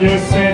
You say.